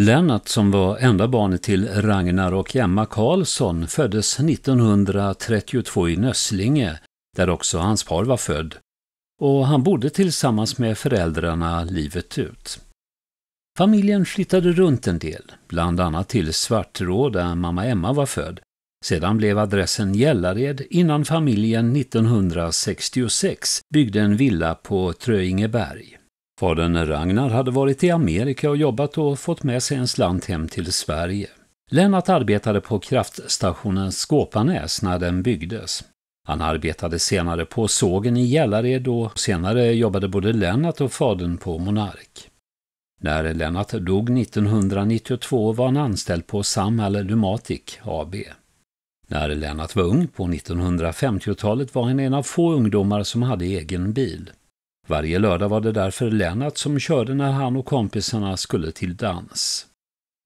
Lennart som var enda barnet till Ragnar och Emma Karlsson föddes 1932 i Nösslinge, där också hans far var född, och han bodde tillsammans med föräldrarna livet ut. Familjen flyttade runt en del, bland annat till Svartrå där mamma Emma var född. Sedan blev adressen Gällared innan familjen 1966 byggde en villa på Tröingeberg. Fadern Ragnar hade varit i Amerika och jobbat och fått med sig en slant hem till Sverige. Lennart arbetade på kraftstationen Skåpanäs när den byggdes. Han arbetade senare på sågen i Gällared och senare jobbade både Lennart och fadern på Monark. När Lennart dog 1992 var han anställd på Samhall Lumatic AB. När Lennart var ung på 1950-talet var han en av få ungdomar som hade egen bil. Varje lördag var det därför Lennart som körde när han och kompisarna skulle till dans.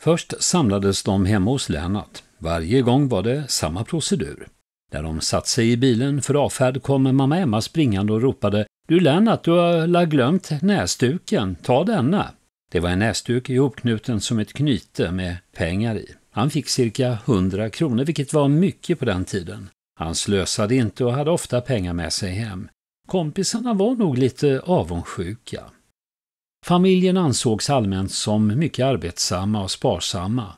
Först samlades de hemma hos Lennart. Varje gång var det samma procedur. När de satt sig i bilen för avfärd kom mamma Emma springande och ropade Du Lennart, du har la glömt näsduken, ta denna. Det var en näsduk ihopknuten som ett knyte med pengar i. Han fick cirka 100 kronor, vilket var mycket på den tiden. Han slösade inte och hade ofta pengar med sig hem. Kompisarna var nog lite avundsjuka. Familjen ansågs allmänt som mycket arbetsamma och sparsamma.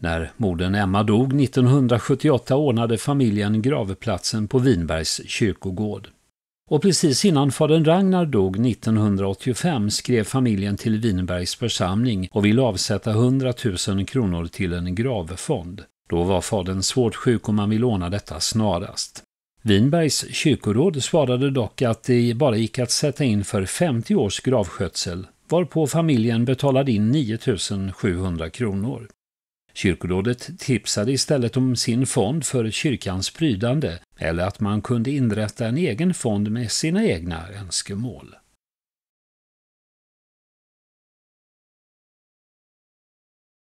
När modern Emma dog 1978 ordnade familjen gravplatsen på Vinbergs kyrkogård. Och precis innan fadern Ragnar dog 1985 skrev familjen till Vinbergs församling och ville avsätta 100 000 kronor till en gravfond. Då var fadern svårt sjuk och man ville ordna detta snarast. Vinbergs kyrkoråd svarade dock att det bara gick att sätta in för 50 års gravskötsel, varpå familjen betalade in 9 700 kronor. Kyrkorådet tipsade istället om sin fond för kyrkans prydande eller att man kunde inrätta en egen fond med sina egna önskemål.